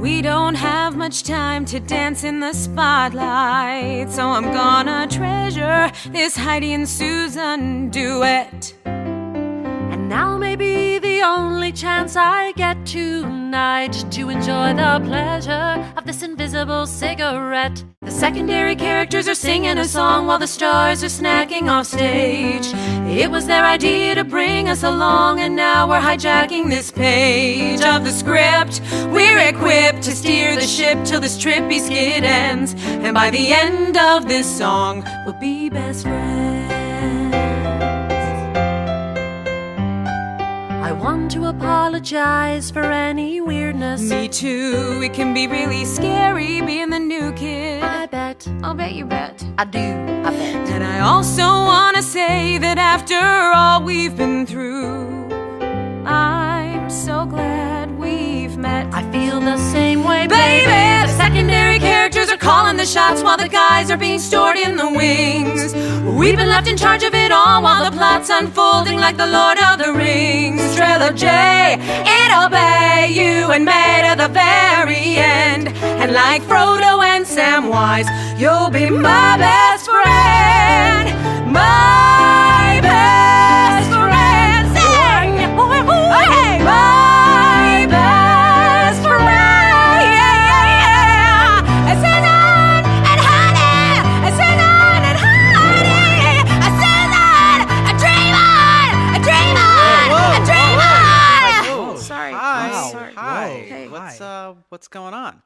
We don't have much time to dance in the spotlight, so I'm gonna treasure this Heidi and Susan duet. And now may be the only chance I get tonight to enjoy the pleasure of this invisible cigarette. The secondary characters are singing a song while the stars are snacking off stage. It was their idea to bring us along, and now we're hijacking this page of the script. Till this trippy skid ends, and by the end of this song, we'll be best friends. I want to apologize for any weirdness. Me too, it can be really scary being the new kid. I bet. I'll bet you bet. I do. I bet. And I also wanna say that after all we've been through, I'm so glad we've met. I feel the same shots while the guys are being stored in the wings. We've been left in charge of it all while the plot's unfolding like the Lord of the Rings trilogy. It'll obey you and me to the very end. And like Frodo and Samwise, you'll be my best Hey. What's uh what's going on?